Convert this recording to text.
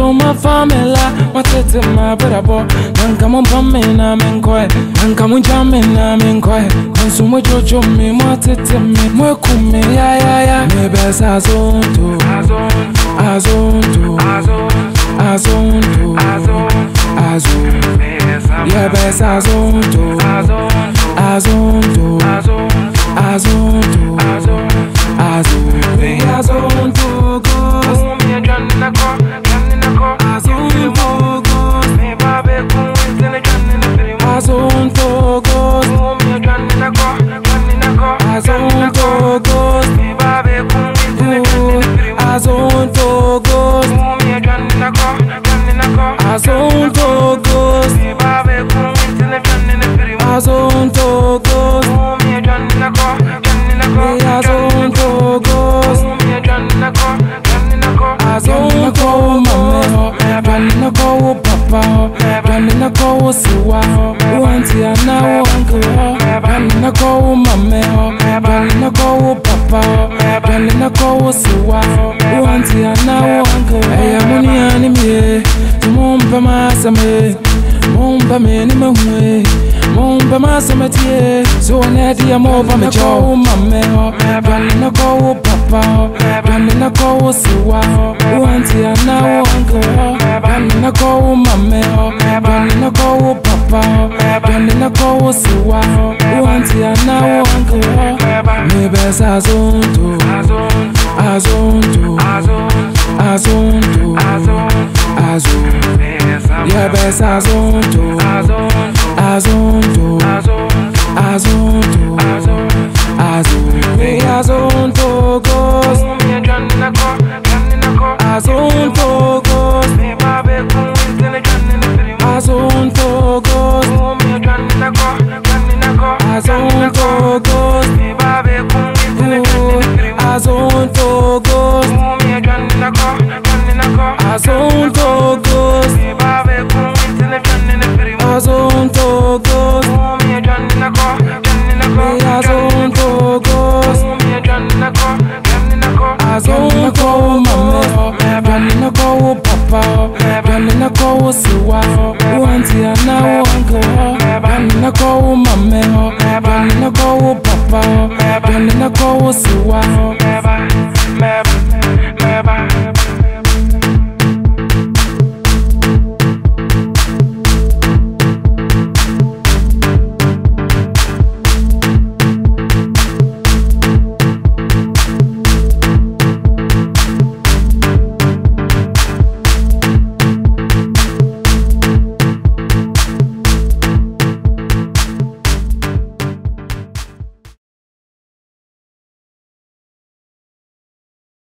to my family watete mabrabɔ na nka mompam me na menkɔe anka mogya me na menkɔe nso mogyogyo me moatete me moaku me yayaya mebɛsɛ azonto azonto azonto azo yɛbɛsɛ azonto azonto azonto azo I Azonto Ghost Azonto Ghost Azonto Ghost masame mumpa me so na dia papa ho papa ho azonto azonto azonto azonto yeah, best Azonto. I zone to. Bani na kwa wosiwa Wanti ya na wango Bani na kwa umame Bani na kwa upapa Bani na kwa wosiwa Never, never.